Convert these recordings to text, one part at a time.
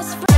lost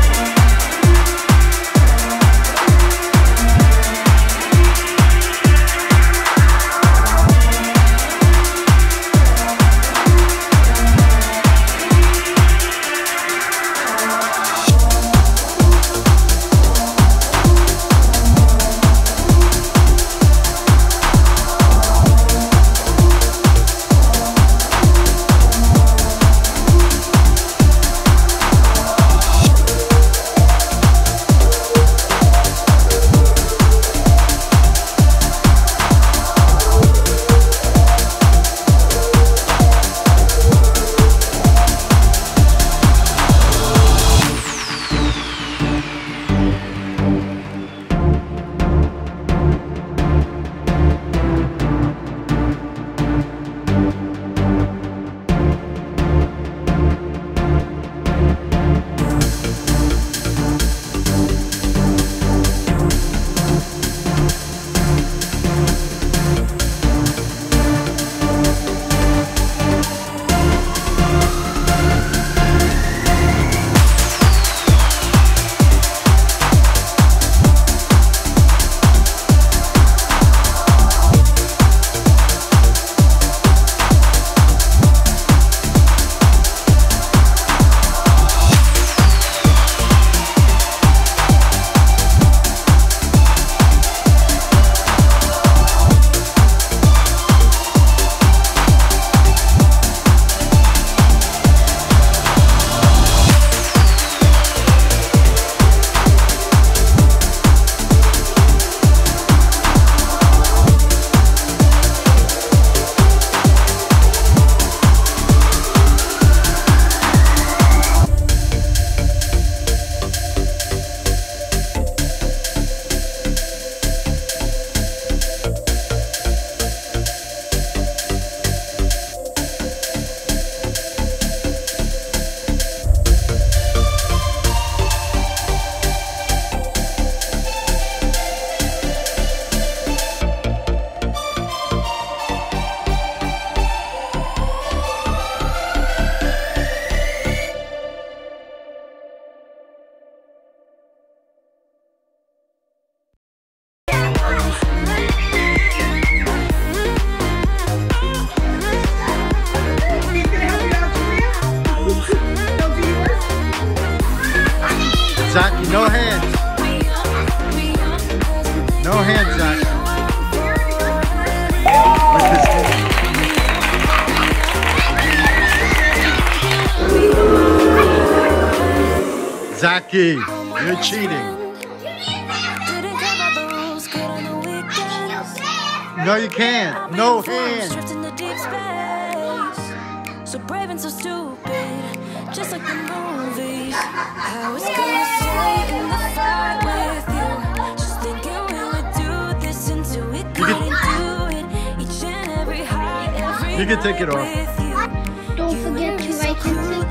no hands. No hands, Zach. Zachy, you're cheating. No, you can't. No hands. So brave and so stupid, just like the movies. Gonna stay in the fight with you. Just thinking we would do this until we can- couldn't do it. Each and every high, every You can take it off. Don't forget to so like and subscribe.